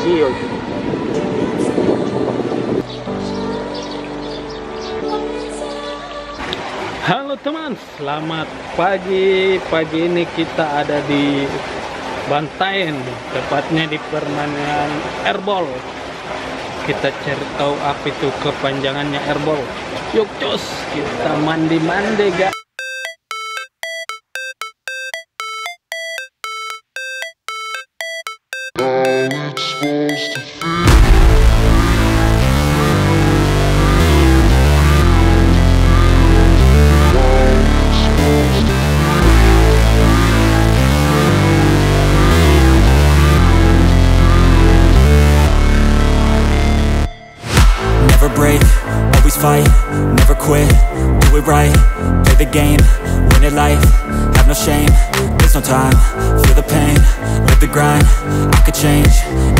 Halo teman, selamat pagi. Pagi ini kita ada di Bantaeng, tepatnya di permainan airball. Kita cari tahu apa itu kepanjangannya airball. Yuk cus, kita mandi-mandi guys. Fight, never quit, do it right, play the game, win it life, have no shame, there's no time, feel the pain, live the grind, I could change,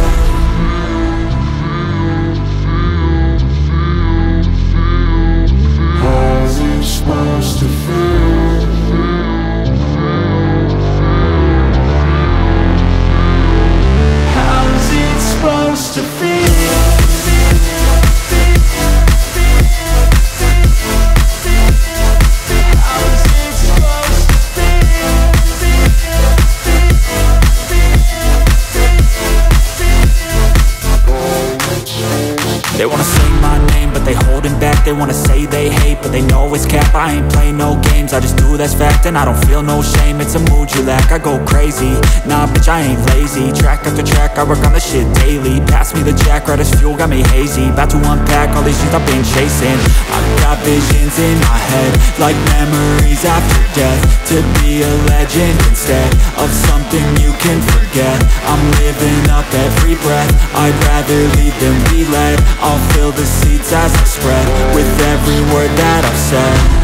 My name, but they holding back. They wanna say they hate, but they know it's cap. I ain't play no games, I just do that's fact And I don't feel no shame, it's a mood you lack I go crazy, nah bitch I ain't lazy. Track after track, I work on this shit daily. Pass me the jack, right as fuel, got me hazy. About to unpack all these shit I've been chasing. I've got visions in my head Like memories after death To be a legend instead Of something you can forget. I'm living up every breath I'd rather lead than be led. I'll fill the seats as I spread With every word that I've said